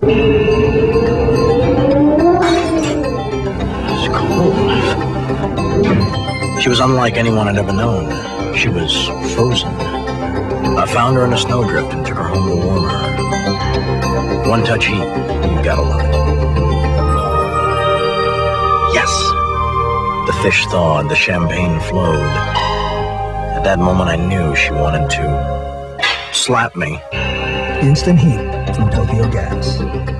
It's cold. She was unlike anyone I'd ever known. She was frozen. I found her in a snowdrift and took her home to warm her. One touch heat, you gotta love it. Yes! The fish thawed, the champagne flowed. At that moment, I knew she wanted to slap me. Instant heat from Tokyo Gas.